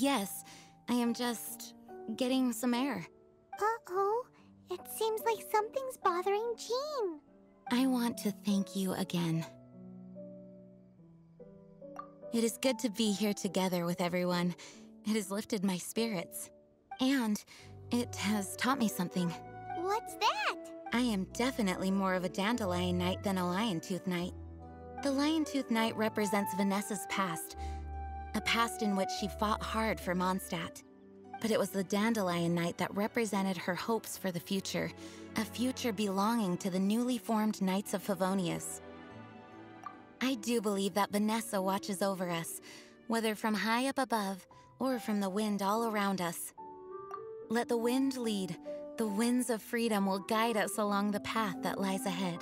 Yes, I am just getting some air. Uh-oh. It seems like something's bothering Jean. I want to thank you again. It is good to be here together with everyone. It has lifted my spirits. And it has taught me something. What's that? I am definitely more of a Dandelion Knight than a Lion Tooth Knight. The Lion Tooth Knight represents Vanessa's past, a past in which she fought hard for Mondstadt. But it was the Dandelion Knight that represented her hopes for the future, a future belonging to the newly formed Knights of Favonius. I do believe that Vanessa watches over us, whether from high up above or from the wind all around us. Let the wind lead. The winds of freedom will guide us along the path that lies ahead.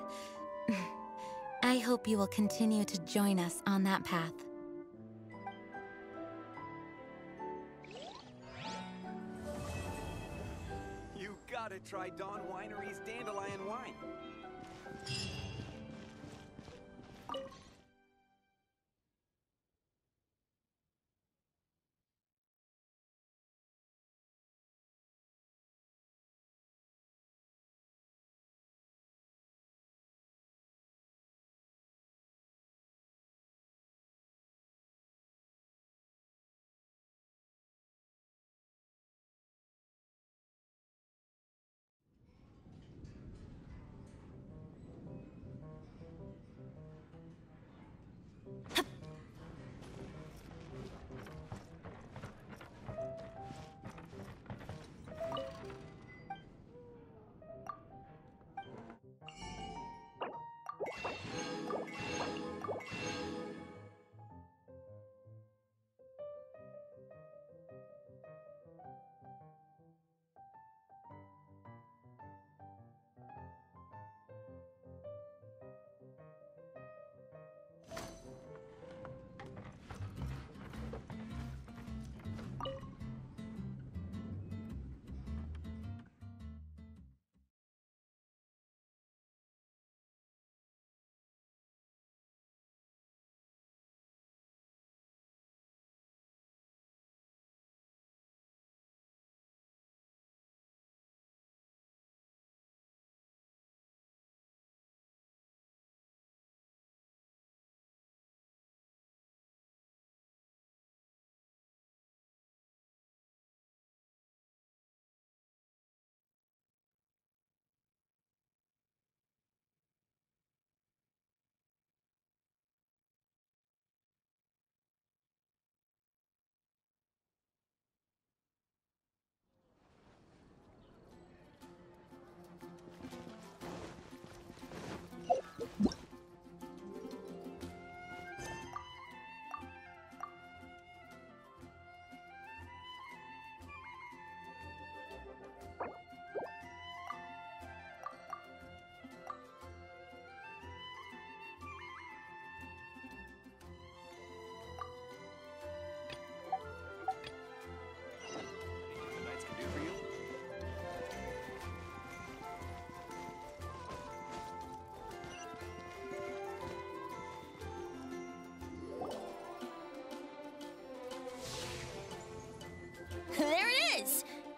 I hope you will continue to join us on that path. You gotta try Dawn Winery's Dandelion Wine.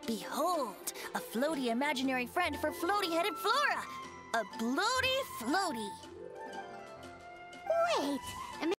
Behold, a floaty imaginary friend for floaty-headed Flora! A bloaty floaty! Wait,